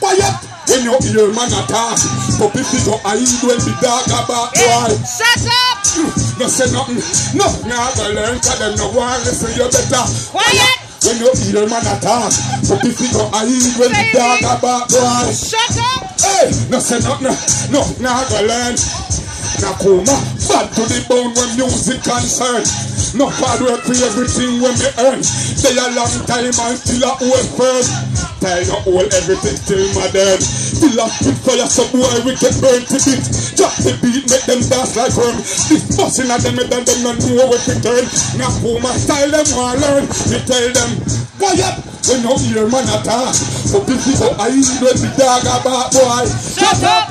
Quiet when you hear man attack. Puppy figure hide when the dog about boy. Shut up! No say nothing. No, now go learn cause them no want listen you better. Quiet! When you hear man attack. Puppy figure hide when the dog about boy. Shut up! Hey, no say nothing. No, now go learn. Nkruma, bad to the bone when music concerned. No hard work for everything when me earn. Stay a long time and still a old firm. Tell you all everything till my dead. Still a spit fire so boy we get burnt to bit. Drop the beat, make them dance like worm. This busting at them and them not know where to turn. Now who my style them want learn. Me tell them, why up? when you hear man attack. If you go I when the dog about boy. Shut up!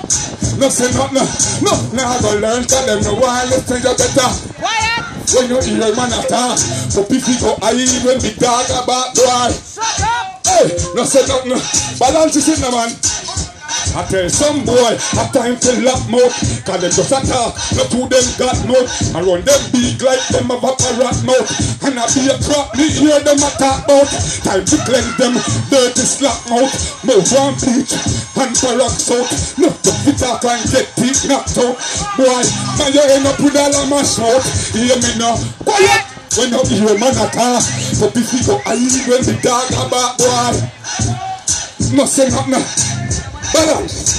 No say nothing, no, now I go learn Tell them no one listen you better. Quiet! Eh? When you hear man attack So people go I when the dog about boy Shut up! Hey, no say nothing, balance is in the man I tell some boy, a time to lock mouth. Cause them just attack, no two them got mouth. I run them big like them have a parrot mouth. And I be a me hear them attack about Time to cleanse them, dirty slap mouth. Move one bleach, and peroxide No, the fit talk and get teeth knocked out. Boy, man you end up with all of my smoke. Hear me now, quiet! When you hear man attack So you go, I when the dog about boy. No say nothing ただ